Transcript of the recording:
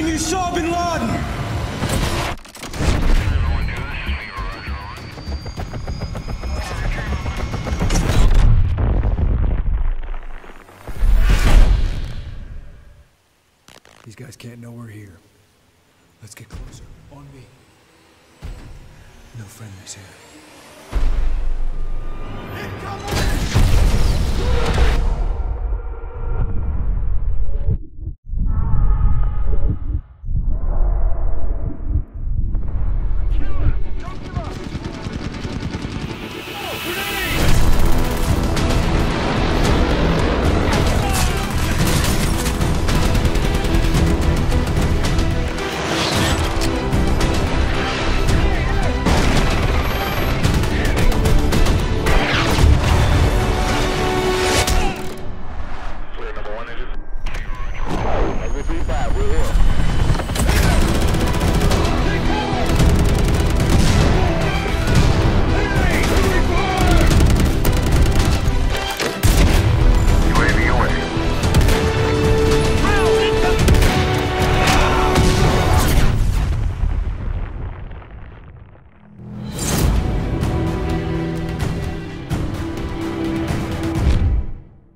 you bin Laden. These guys can't know we're here. Let's get closer. On me. No friendlies here.